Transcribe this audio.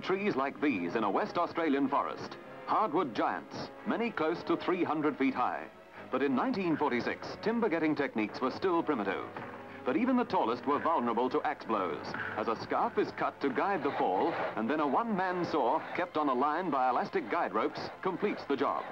trees like these in a West Australian forest. Hardwood giants, many close to 300 feet high. But in 1946, timber getting techniques were still primitive. But even the tallest were vulnerable to axe blows, as a scarf is cut to guide the fall, and then a one-man saw, kept on a line by elastic guide ropes, completes the job.